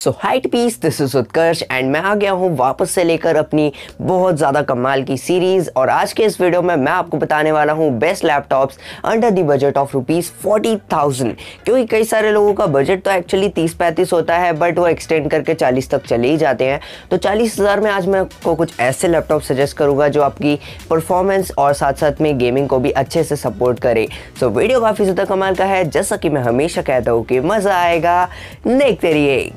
So height peace this is Utkarsh and मैं आ गया हूँ वापस से लेकर अपनी बहुत ज़्यादा कमाल की सीरीज़ और आज के इस वीडियो में मैं आपको बताने वाला हूँ best laptops under the budget of rupees forty thousand क्योंकि कई सारे लोगों का बजट तो एक्चुअली तीस पैंतीस होता है बट वो एक्सटेंड करके चालीस तक चले ही जाते हैं। तो चालीस हज़ार में आज मैं आपको कुछ ऐसे लैपटॉप सजेस्ट करूँगा जो आपकी परफॉर्मेंस और साथ साथ में गेमिंग को भी अच्छे से सपोर्ट करे। सो so, वीडियो काफ़ी ज़्यादा कमाल का है जैसा कि मैं हमेशा कहता हूँ कि मज़ा आएगा। देखते रहिए।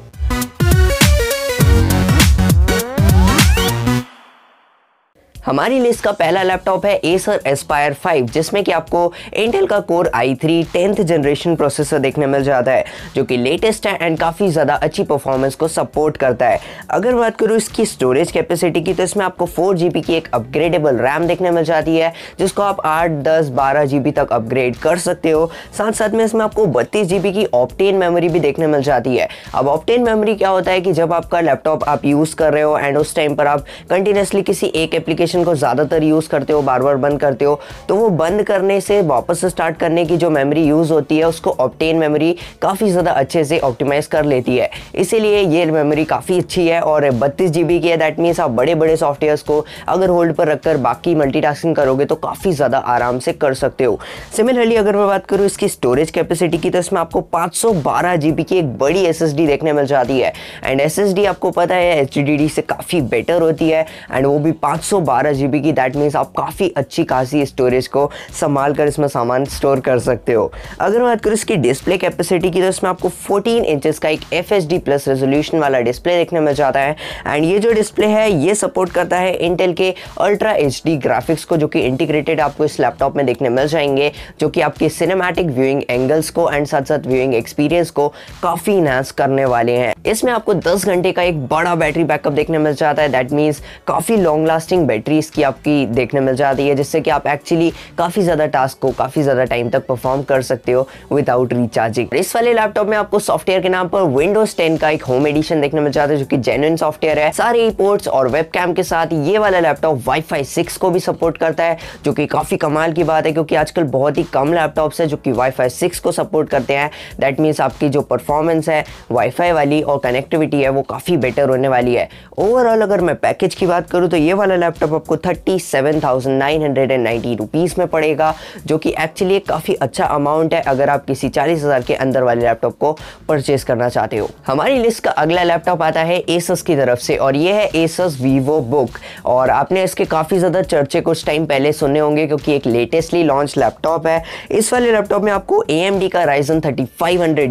हमारी लिस्ट का पहला लैपटॉप है एसर एस्पायर 5 जिसमें कि आपको इंटेल का core I three tenth generation processor देखने मिल जाता है, जो कि लेटेस्ट है एंड काफ़ी ज़्यादा अच्छी परफॉर्मेंस को सपोर्ट करता है। अगर बात करूँ इसकी स्टोरेज कैपेसिटी की तो इसमें आपको फोर की एक अपग्रेडेबल रैम देखने मिल जाती है, जिसको आप आठ, दस, बारह जी तक अपग्रेड कर सकते हो। साथ साथ में इसमें आपको बत्तीस जी की ऑप्टेन मेमोरी भी देखने मिल जाती है। अब ऑप्टेन मेमोरी क्या होता है कि जब आपका लैपटॉप आप यूज़ कर रहे हो एंड उस टाइम पर आप कंटिन्यूसली किसी एक एप्लीकेशन एप्लीकेशन को ज़्यादातर यूज़ करते हो बार बार बंद करते हो तो वो बंद करने से, वापस स्टार्ट करने की जो मेमोरी यूज़ होती है, उसको ऑप्टेन मेमोरी काफ़ी ज़्यादा अच्छे से ऑप्टिमाइज कर लेती है। इसीलिए ये मेमोरी काफ़ी अच्छी है और बत्तीस जी की है दैट मीन्स आप बड़े बड़े सॉफ्टवेयर को अगर होल्ड पर रखकर बाकी मल्टीटास्किंग करोगे तो काफ़ी ज़्यादा आराम से कर सकते हो। सिमिलरली अगर मैं बात करूँ इसकी स्टोरेज कैपेसिटी की तो इसमें आपको पाँच सौ की एक बड़ी SSD देखने मिल जाती है। एंड SSD आपको पता है HDD से काफ़ी बेटर होती है एंड वो भी पाँच सौ बारह जी की। दैट मीन्स आप काफ़ी अच्छी खासी स्टोरेज को संभाल कर इसमें सामान स्टोर कर सकते हो। अगर बात करूँ इसकी डिस्प्ले कैपेसिटी की तो इसमें आपको 14 इंचेस का एक एफ़ प्लस रेजोल्यूशन वाला डिस्प्ले देखने में जाता है। एंड ये जो डिस्प्ले है, ये सपोर्ट करता है इंटेल के अल्ट्रा एचडी ग्राफिक्स को, जो कि इंटीग्रेटेड आपको इस लैपटॉप में देखने मिल जाएँगे, जो कि आपके सिनेमैटिक व्यूइंग एंगल्स को एंड साथ साथ व्यूइंग एक्सपीरियंस को काफ़ी इनहांस करने वाले हैं। इसमें आपको 10 घंटे का एक बड़ा बैटरी बैकअप देखने मिल जाता है। दैट मीन्स काफ़ी लॉन्ग लास्टिंग बैटरी बैटरी इसकी आपकी देखने मिल जाती है, जिससे कि आप एक्चुअली काफ़ी ज़्यादा टास्क को, काफ़ी ज़्यादा टाइम तक परफॉर्म कर सकते हो विदाउट रिचार्जिंग इस वाले लैपटॉप में आपको सॉफ्टवेयर के नाम पर विंडोज़ 10 का एक होम एडिशन देखने मिल जाता है, जो कि जेन्युइन सॉफ्टवेयर है। सारे पोर्ट्स और वेब के साथ ये वाला लैपटॉप वाईफाई सिक्स को भी सपोर्ट करता है, जो कि काफ़ी कमाल की बात है, क्योंकि आजकल बहुत ही कम लैपटॉप्स है, जो कि वाईफाई सिक्स को सपोर्ट करते हैं। दैट मीन्स आपकी जो परफॉर्मेंस है वाईफाई वाली और कनेक्टिविटी है, वो काफ़ी बेटर होने वाली है। ओवरऑल अगर मैं पैकेज की बात करूँ तो ये वाला लैपटॉप आपको thirty seven thousand nine hundred and ninety rupees में पड़ेगा, जो कि एक्चुअली काफ़ी अच्छा अमाउंट है अगर आप किसी चालीस हज़ार के अंदर वाले लैपटॉप को परचेज करना चाहते हो। हमारी लिस्ट का अगला लैपटॉप आता है एसस की तरफ़ से, और ये है एसस वीवो बुक और आपने इसके काफ़ी ज़्यादा चर्चे कुछ टाइम पहले सुने होंगे, क्योंकि एक लेटेस्टली लॉन्च लैपटॉप है। इस वाले लैपटॉप में आपको ए का राइजन थर्टी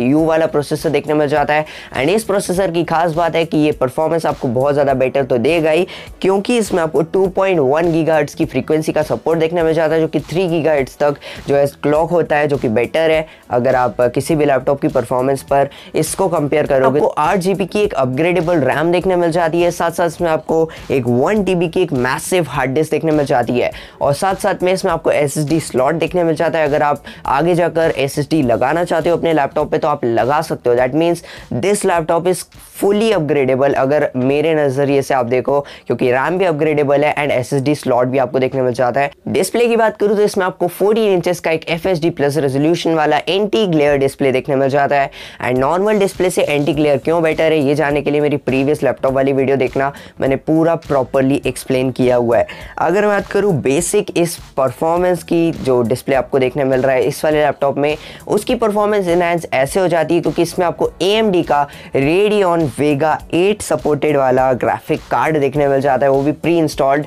यू वाला प्रोसेसर देखने में जाता है। एंड इस प्रोसेसर की खास बात है कि ये परफॉर्मेंस आपको बहुत ज़्यादा बेटर तो देगा ही, क्योंकि इसमें आपको 2.1 गीगाहर्ट्ज़ की फ्रीक्वेंसी का सपोर्ट देखने में जाता है जो कि थ्री गीगाहर्ट्ज़ तक जो है क्लॉक होता है जो कि बेटर है। अगर आप किसी भी लैपटॉप की परफॉर्मेंस पर इसको कंपेयर करोगे तो आठ जी की एक अपग्रेडेबल रैम देखने मिल जाती है। साथ साथ इसमें आपको एक वन टी की एक मैसिव हार्ड डिस्क देखने मिल जाती है। और साथ साथ में इसमें आपको एस स्लॉट देखने मिल जाता है। अगर आप आगे जाकर एस लगाना चाहते हो अपने लैपटॉप पे तो आप लगा सकते हो। That means this laptop is fully upgradable अगर मेरे नज़रिए से आप देखो क्योंकि रैम भी अपग्रेडेबल है एंड एस स्लॉट भी आपको देखने मिल जाता है। डिस्प्ले की बात करूँ तो इसमें आपको 14 इंचेस का एक एफएसडी प्लस रेजोल्यूशन वाला एंटी ग्लेयर डिस्प्ले देखने मिल जाता है। एंड नॉर्मल डिस्प्ले से एंटी ग्लेयर क्यों बेटर है, ये जानने के लिए मेरी प्रीवियस लैपटॉप वाली वीडियो देखना मैंने पूरा प्रॉपरली एक्सप्लेन किया हुआ है। अगर मैं बात करूँ बेसिक इस परफॉर्मेंस की जो डिस्प्ले आपको देखने मिल रहा है, इस वाले लैपटॉप में, उसकी परफॉर्मेंस इनहेंस ऐसे हो जाती है क्योंकि इसमें आपको ए का रेडियन वेगा 8 सपोर्टेड वाला ग्राफिक कार्ड देखने मिल जाता है, वो भी प्री इंस्टॉल्ड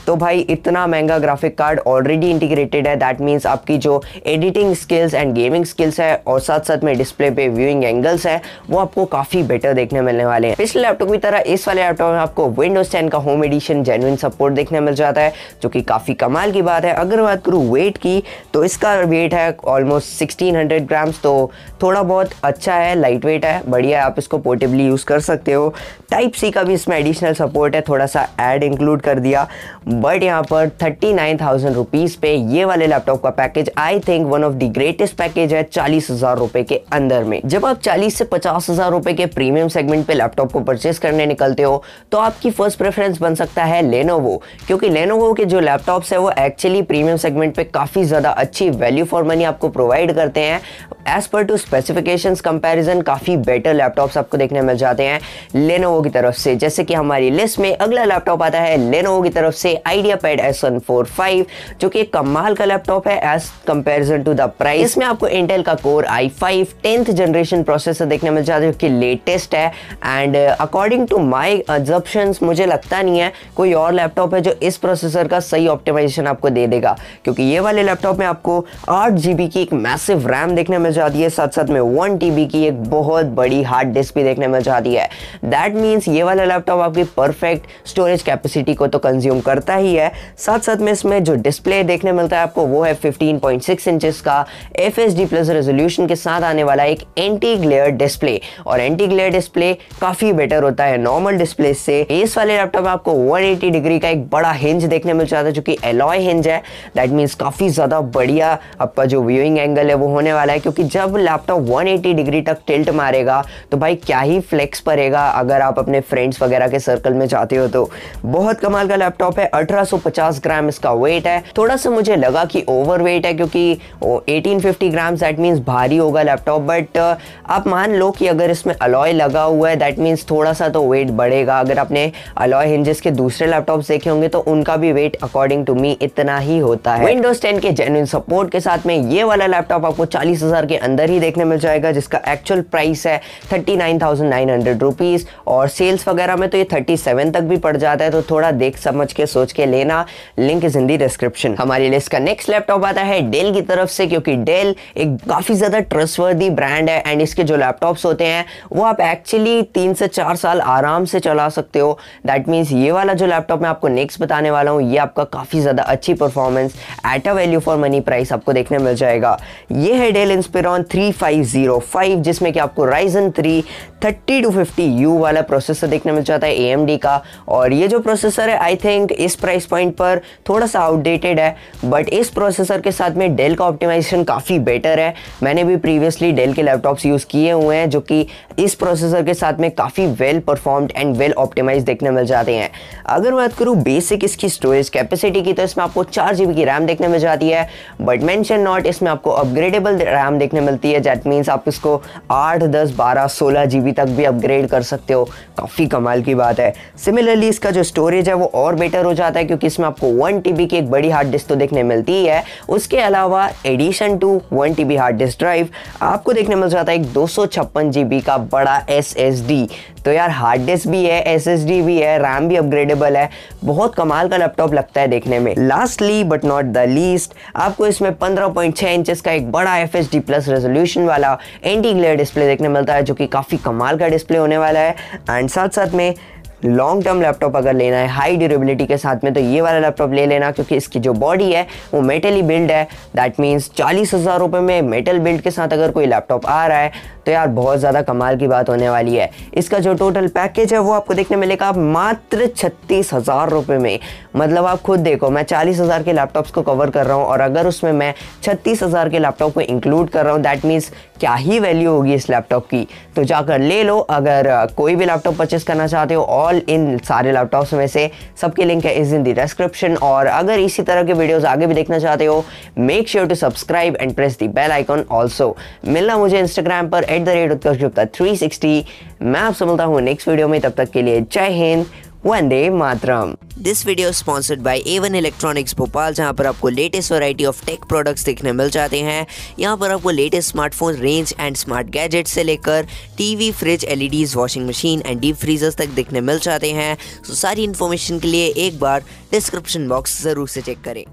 तो भाई इतना महँगा ग्राफिक कार्ड ऑलरेडी इंटीग्रेटेड है दैट मीन्स आपकी जो editing skills and gaming skills है और साथ साथ में डिस्प्ले पे व्यूइंग एंगल्स है, वो आपको काफ़ी बेटर देखने मिलने वाले हैं। पिछले लैपटॉप की तरह इस वाले लैपटॉप में आपको विंडोज़ टेन का होम एडिशन जेनुइन सपोर्ट देखने मिल जाता है, जो कि काफ़ी कमाल की बात है। अगर बात करूँ वेट की तो इसका वेट है ऑलमोस्ट सिक्सटीन हंड्रेड ग्राम्स तो थोड़ा बहुत अच्छा है लाइट वेट है, बढ़िया आप इसको पोर्टेबली यूज़ कर सकते हो। टाइप सी का भी इसमें एडिशनल सपोर्ट है, थोड़ा सा एड इंक्लूड कर दिया। बट यहाँ पर थर्टी नाइन थाउज़ेंड रुपीज़ पे ये वाले लैपटॉप का package I think one of the greatest package है चालीस हज़ार रुपए के अंदर में। जब आप चालीस से पचास हज़ार रुपए के प्रीमियम सेगमेंट पे लैपटॉप को परचेस करने निकलते हो तो आपकी फ़र्स्ट प्रेफरेंस बन सकता है लेनोवो क्योंकि लेनोवो के जो लैपटॉप्स है वो एक्चुअली प्रीमियम सेगमेंट पे काफ़ी ज़्यादा अच्छी वैल्यू फॉर मनी आपको प्रोवाइड करते हैं। As per to specification comparison काफ़ी बेटर लैपटॉप्स आपको देखने मिल जाते हैं लेनोवो की तरफ़ से। जैसे कि हमारी लिस्ट में अगला लैपटॉप आता है लेनोवो की तरफ़ से IdeaPad S one four five जो कि कमाल का लैपटॉप है as comparison to the price इसमें आपको इंटेल का core i five tenth generation processor देखने मिल जाता है, जो कि लेटेस्ट है. And according to my exception मुझे लगता नहीं है कोई और लैपटॉप है जो इस प्रोसेसर का सही ऑप्टिमाइजेशन आपको दे देगा. क्योंकि ये वाले लैपटॉप में आपको आठ जीबी की एक मैसिव रैम देखने मिल जाती है, साथ साथ में वन टीबी की एक बहुत बड़ी हार्ड डिस्क भी देखने मिल जाती है. दैट मीन्स ये वाला लैपटॉप आपकी परफेक्ट स्टोरेज कैपेसिटी को तो कंज्यूम करता ही है। साथ साथ में इसमें जो डिस्प्ले देखने मिलता है आपको, वो है 15.6 इंचेस का F H D plus resolution के साथ आने वाला एक एंटी ग्लेयर डिस्प्ले और एंटी ग्लेयर डिस्प्ले काफ़ी बेटर होता है। नॉर्मल डिस्प्ले से इस वाले लैपटॉप में आपको 180 डिग्री का एक बड़ा हिंज देखने मिल जाता है, जो कि एलॉय हिंज है। दैट मीन्स काफ़ी ज़्यादा बढ़िया आपका जो व्यूइंग एंगल है, वो होने वाला है। क्योंकि जब लैपटॉप 180 डिग्री तक टिल्ट मारेगा तो भाई क्या ही फ्लेक्स पड़ेगा अगर आप अपने फ्रेंड्स वगैरह के सर्कल में जाते हो तो। बहुत कमाल का लैपटॉप है। 1850 ग्राम इसका वेट है। थोड़ा सा मुझे लगा कि ओवर वेट है क्योंकि 1850 ग्राम दैट मीन्स भारी होगा लैपटॉप बट uh, आप मान लो कि अगर इसमें अलॉय लगा हुआ है दैट मीन्स थोड़ा सा तो वेट बढ़ेगा। अगर आपने अलॉय हिंजेस के दूसरे लैपटॉप देखे होंगे तो उनका भी वेट अकॉर्डिंग टू मी इतना ही होता है। विंडोज़ टेन के जेन्युइन सपोर्ट के साथ में ये वाला लैपटॉप आपको चालीस के अंदर ही देखने मिल जाएगा जिसका एक्चुअल प्राइस है थर्टी नाइन और सेल्स वगैरह में तो ये थर्टी तक भी पड़ जाता है तो थोड़ा देख समझ के सोच के लेना। Link is in the description हमारी लिस्ट का नेक्स्ट लैपटॉप आता है डेल की तरफ़ से, क्योंकि डेल एक काफ़ी ज़्यादा ट्रस्टवर्दी ब्रांड है एंड इसके जो लैपटॉप्स होते हैं, वो आप एक्चुअली तीन से चार साल आराम से चला सकते हो। दैट मीन्स ये वाला जो लैपटॉप मैं आपको नेक्स्ट बताने वाला हूँ, ये आपका काफ़ी ज़्यादा अच्छी performance at a value for money price आपको देखने मिल जाएगा। ये है डेल इंस्पिरॉन 3505 जिसमें कि आपको राइजन 3 30 टू 50 यू वाला प्रोसेसर देखने मिल जाता है एएमडी का। और ये जो प्रोसेसर है आई थिंक इस प्राइस पॉइंट पर थोड़ा सा आउटडेटेड है बट इस प्रोसेसर के साथ में डेल का ऑप्टिमाइजेशन काफ़ी बेटर है। मैंने भी प्रीवियसली डेल के लैपटॉप्स यूज़ किए हुए हैं, जो कि इस प्रोसेसर के साथ में काफ़ी well performed and well optimize देखने मिल जाते हैं। अगर बात करूँ बेसिक इसकी स्टोरेज कैपेसिटी की तो इसमें आपको चार जी की रैम देखने मिल जाती है बट मैंशन नॉट इसमें आपको अपग्रेडेबल रैम देखने मिलती है दैट मीन्स आप इसको आठ, दस, बारह, सोलह जी तक भी अपग्रेड कर सकते हो। काफ़ी कमाल की बात है। सिमिलरली इसका जो स्टोरेज है, वो और बेटर हो जाता है, क्योंकि इसमें आपको वन टी की एक बड़ी हार्ड डिस्क तो देखने मिलती है उसके अलावा addition to one T hard disk drive आपको देखने मिल जाता है एक दो का बड़ा एसएसडी तो यार हार्ड डिस्क भी है एस भी है रैम भी अपग्रेडेबल है। बहुत कमाल का लैपटॉप लगता है देखने में। Lastly but not the least आपको इसमें 15.6 इंचेस का एक बड़ा एफ़ प्लस रेजोल्यूशन वाला एंटी ग्लेयर डिस्प्ले देखने मिलता है, जो कि काफ़ी कमाल का डिस्प्ले होने वाला है। एंड साथ साथ में लॉन्ग टर्म लैपटॉप अगर लेना है हाई ड्यूरेबिलिटी के साथ में तो ये वाला लैपटॉप ले लेना, क्योंकि इसकी जो बॉडी है, वो मेटली बिल्ड है। दैट मीन्स चालीस हज़ार रुपये में मेटल बिल्ड के साथ अगर कोई लैपटॉप आ रहा है तो यार बहुत ज़्यादा कमाल की बात होने वाली है। इसका जो टोटल पैकेज है, वो आपको देखने मिलेगा मात्र छत्तीस हज़ार में। मतलब आप खुद देखो, मैं चालीस हज़ार के लैपटॉप्स को कवर कर रहा हूँ, और अगर उसमें मैं छत्तीस हज़ार के लैपटॉप को इंक्लूड कर रहा हूँ दैट मीन्स क्या ही वैल्यू होगी इस लैपटॉप की? तो जाकर ले लो, अगर कोई भी लैपटॉप परचेस करना चाहते हो ऑल इन सारे लैपटॉप्स में से सबके लिंक है इज़ इन दी डिस्क्रिप्शन और अगर इसी तरह के वीडियोस आगे भी देखना चाहते हो make sure to subscribe and press the bell icon also मिलना मुझे इंस्टाग्राम पर at the rate Utkarsh Gupta three sixty मैं आपसे मिलता हूँ नेक्स्ट वीडियो में, तब तक के लिए जय हिंद, वंदे मातरम. This video sponsored by Avon electronics Bhopal जहाँ पर आपको latest variety of tech products देखने मिल जाते हैं। यहाँ पर आपको latest smartphone range and smart gadget से लेकर TV fridge LEDs washing machine and deep freezers तक देखने मिल जाते हैं। सो सारी इन्फॉर्मेशन के लिए एक बार डिस्क्रिप्शन बॉक्स ज़रूर से चेक करें।